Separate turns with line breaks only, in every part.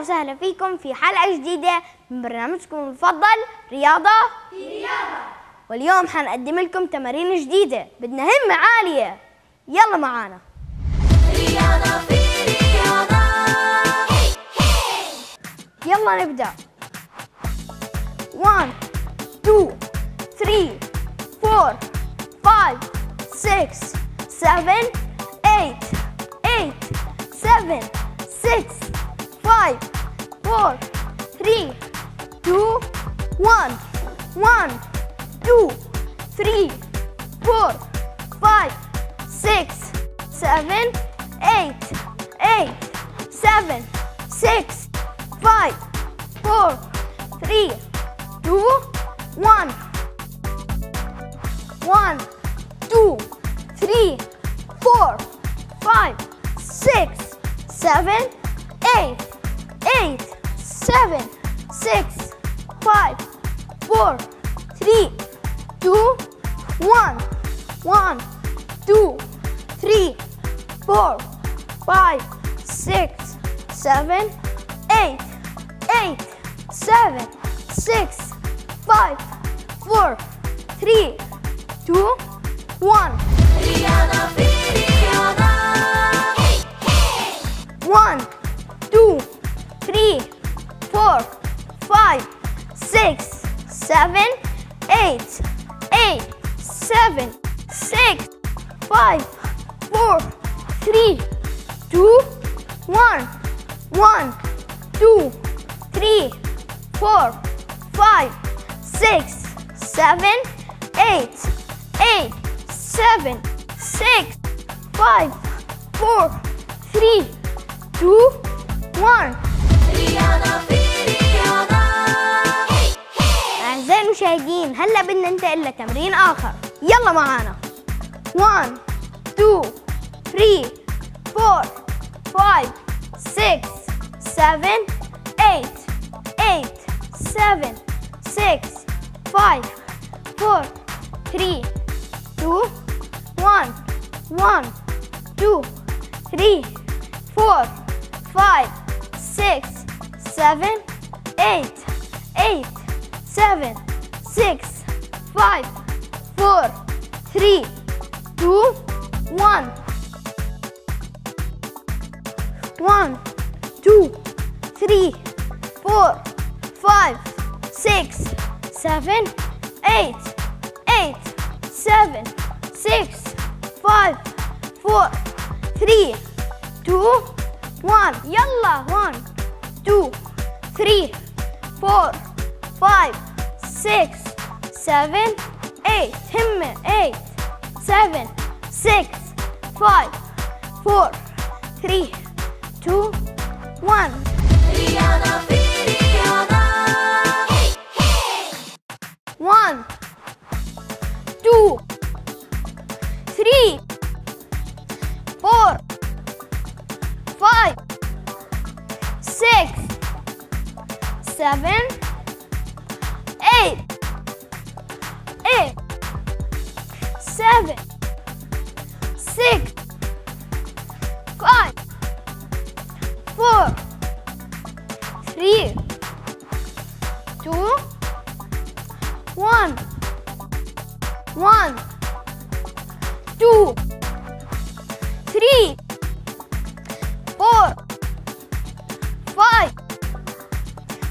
وسهلا فيكم في حلقة جديدة من برنامجكم المفضل رياضة. رياضة. واليوم حنقدم لكم تمارين جديدة بدنا همة عالية. يلا معانا.
رياضة في رياضة.
يلا نبدأ. 1 2 3 4 5 6 7 8 8 7 6 5 4 3 2 1 1 2 3 4 5 6 7 8 8 7 6 5 4 3 2 1 1 2 3 4 5 6 7 eight, eight, seven, six, five, four, three, two, one, one, two, three, four, five, six, seven, eight, eight, seven, six, five, four,
three, two, one.
Rihanna, Rihanna. 3 2 1 1 2 3 4 5 6 7 8 8 7 6 5 4 3 2 1
رياضة في رياضة.
أعزائي المشاهدين هلا بدنا ننتقل لتمرين آخر. يلا معانا. 1 1 2 3 4 5 6 7 8 8 7 6 5 4 3 2 1 1 2 3 4 5 6 7 8 8 7 one. Yalla. One, two, three, four, five, six, seven, eight. Himmel. Eight, seven, six, five, four, three, two, one. Rihanna,
Rihanna. Hey, hey.
One, two, three, four. 5 6 7 8 8 7 6 5 4 3 2 1 1 2 3 4 5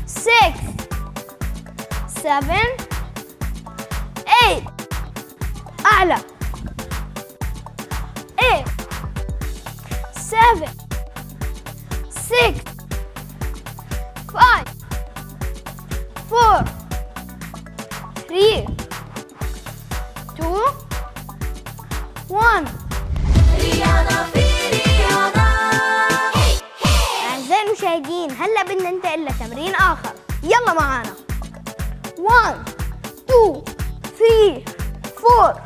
6 7 8 أعلى 8 7 6 5 4 3 2 1 ننتقل لتمرين آخر. يلا معانا. 1 2 3 4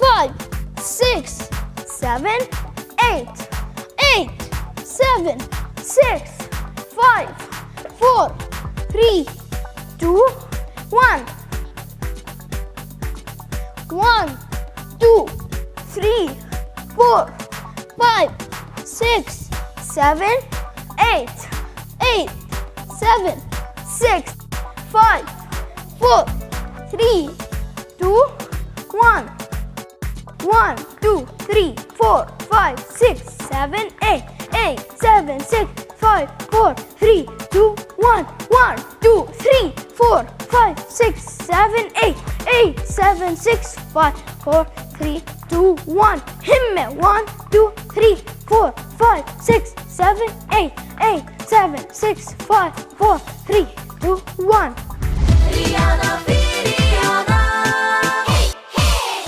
5 6 7 8 8 7 6 5 4 3 2 1 1 2 3 4 5 6 7 8 8 seven, six, five, four, three, two, one. One, two, three, four, five, six, seven, eight, eight, seven, six, five, four, three, two, one, one, two, three, four, five, six, seven, eight, eight, seven, six, five, four, three, two, one. Him one, two, three, four, five, six, seven, eight, eight seven, six, five, four, three, two, one.
Rihanna, Rihanna. Hey, hey.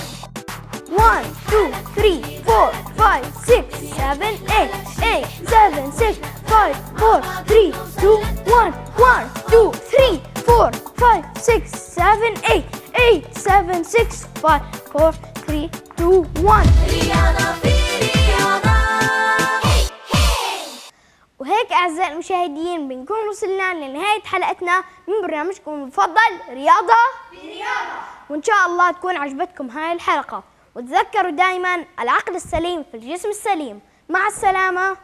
One, two, three, four, five, six, seven, eight, eight, seven, six, five, four, three, two, one, one, two, three, four, five, six, seven, eight, eight, seven, six, five, four, three, two, one.
Rihanna,
وهيك أعزائي المشاهدين بنكون وصلنا لنهاية حلقتنا من برنامجكم المفضل رياضة؟ برياضة وإن شاء الله تكون عجبتكم هاي الحلقة. وتذكروا دائما العقل السليم في الجسم السليم. مع السلامة.